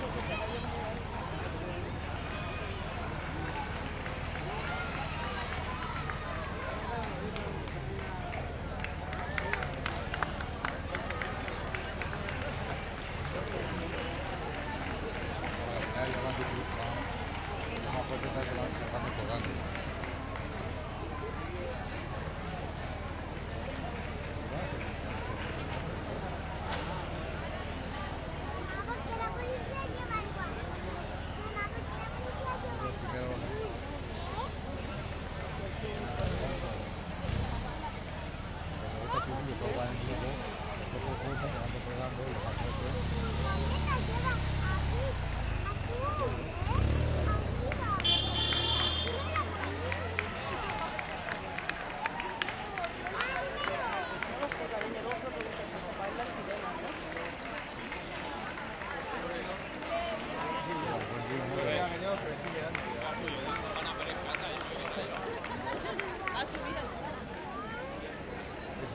Gracias.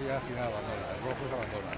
ya la abandona, el rojo se abandona.